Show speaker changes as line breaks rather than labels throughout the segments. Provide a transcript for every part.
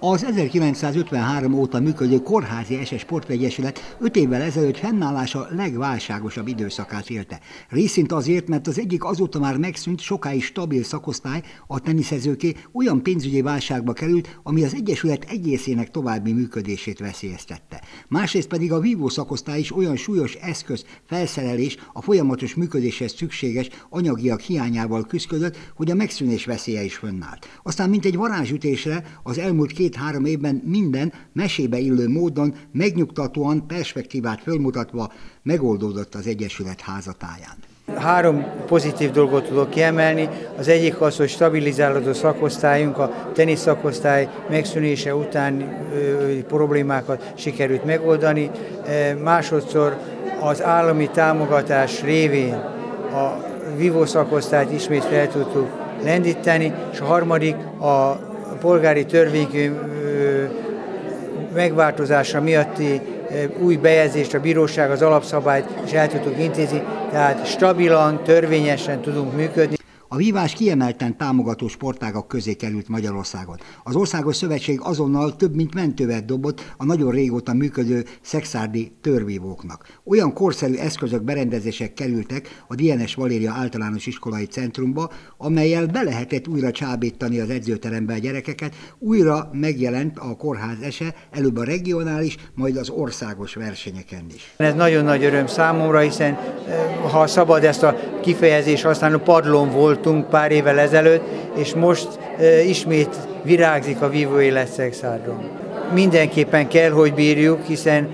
Az 1953 óta működő Kórházi SS Sportvegyesület 5 évvel ezelőtt fennállása legválságosabb időszakát élte. Részint azért, mert az egyik azóta már megszűnt, sokáig stabil szakosztály, a teniszezőké olyan pénzügyi válságba került, ami az Egyesület egészének további működését veszélyeztette. Másrészt pedig a vívó szakosztály is olyan súlyos eszköz, felszerelés, a folyamatos működéshez szükséges anyagiak hiányával küzdött, hogy a megszűnés veszélye is fönnállt. Aztán mint egy varázsütésre az elmúlt két két-három évben minden mesébe illő módon megnyugtatóan perspektívát fölmutatva megoldódott az Egyesület házatáján.
Három pozitív dolgot tudok kiemelni. Az egyik az, hogy stabilizálódó szakosztályunk, a tenisz szakosztály megszűnése után problémákat sikerült megoldani. Másodszor az állami támogatás révén a vívó szakosztályt ismét fel tudtuk lendíteni, és a harmadik a polgári törvénykönyv megváltozása miatti új bejegyzést a bíróság az alapszabályt és el tudtuk intézni, tehát stabilan, törvényesen tudunk működni.
A vívás kiemelten támogató sportágak közé került Magyarországon. Az Országos Szövetség azonnal több mint mentővet dobott a nagyon régóta működő szexárdi törvívóknak. Olyan korszerű eszközök, berendezések kerültek a DNS Valéria általános iskolai centrumba, amelyel be lehetett újra csábítani az edzőterembe a gyerekeket, újra megjelent a kórház ese, előbb a regionális, majd az országos versenyeken is.
Ez nagyon nagy öröm számomra, hiszen eh, ha szabad ezt a kifejezést használni, padlón volt voltunk pár évvel ezelőtt, és most ismét virágzik a vívó élet szexádron. Mindenképpen kell, hogy bírjuk, hiszen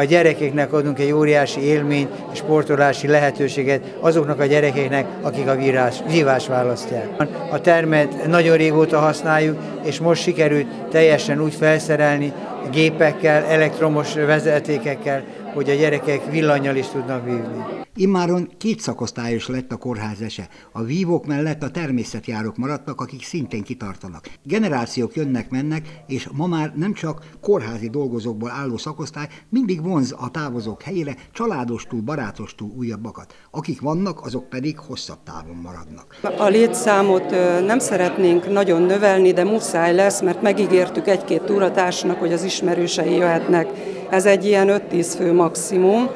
a gyerekeknek adunk egy óriási élmény, sportolási lehetőséget azoknak a gyerekeknek, akik a vírás, vívás választják. A termet nagyon régóta használjuk, és most sikerült teljesen úgy felszerelni gépekkel, elektromos vezetékekkel, hogy a gyerekek villanyal is tudnak vívni.
Immáron két szakosztályos lett a kórház ese. A vívók mellett a természetjárók maradtak, akik szintén kitartanak. Generációk jönnek-mennek, és ma már nem csak kórházi dolgozókból álló szakosztály mindig vonz a távozók helyére családostól, barátostól újabbakat. Akik vannak, azok pedig hosszabb távon maradnak.
A létszámot nem szeretnénk nagyon növelni, de muszáj lesz, mert megígértük egy-két túratársnak, hogy az ismerősei jöhetnek. Ez egy ilyen 5-10 fő maximum.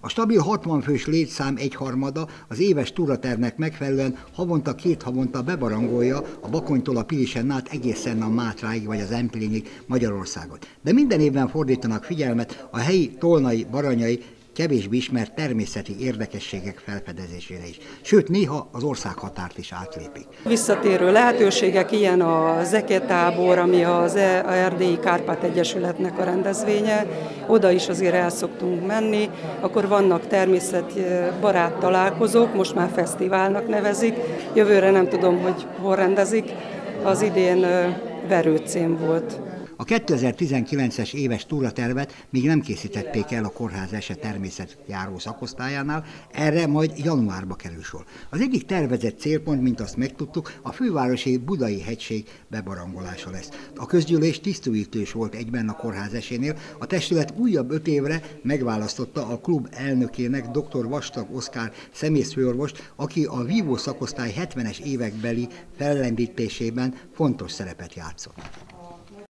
A stabil 60 fős létszám egyharmada az éves túratervnek megfelelően havonta két havonta bebarangolja a Bakonytól a Pilisen át egészen a Mátráig vagy az Emplénig Magyarországot. De minden évben fordítanak figyelmet a helyi tolnai, baranyai kevésbé ismert természeti érdekességek felfedezésére is. Sőt, néha az országhatárt is átlépik.
Visszatérő lehetőségek, ilyen a Zeketábor, ami az e- Erdélyi Kárpát Egyesületnek a rendezvénye, oda is azért el szoktunk menni, akkor vannak természetbarát találkozók, most már fesztiválnak nevezik, jövőre nem tudom, hogy hol rendezik, az idén Verőcén volt
a 2019-es éves túratervet még nem készítették el a kórház eset természetjáró szakosztályánál, erre majd januárba kerül sor. Az egyik tervezett célpont, mint azt megtudtuk, a fővárosi Budai hegység bebarangolása lesz. A közgyűlés tisztújítős volt egyben a kórház esénél, a testület újabb öt évre megválasztotta a klub elnökének dr. Vastag Oszkár szemészfőorvost, aki a vívó szakosztály 70-es évekbeli fellendítésében fontos szerepet játszott.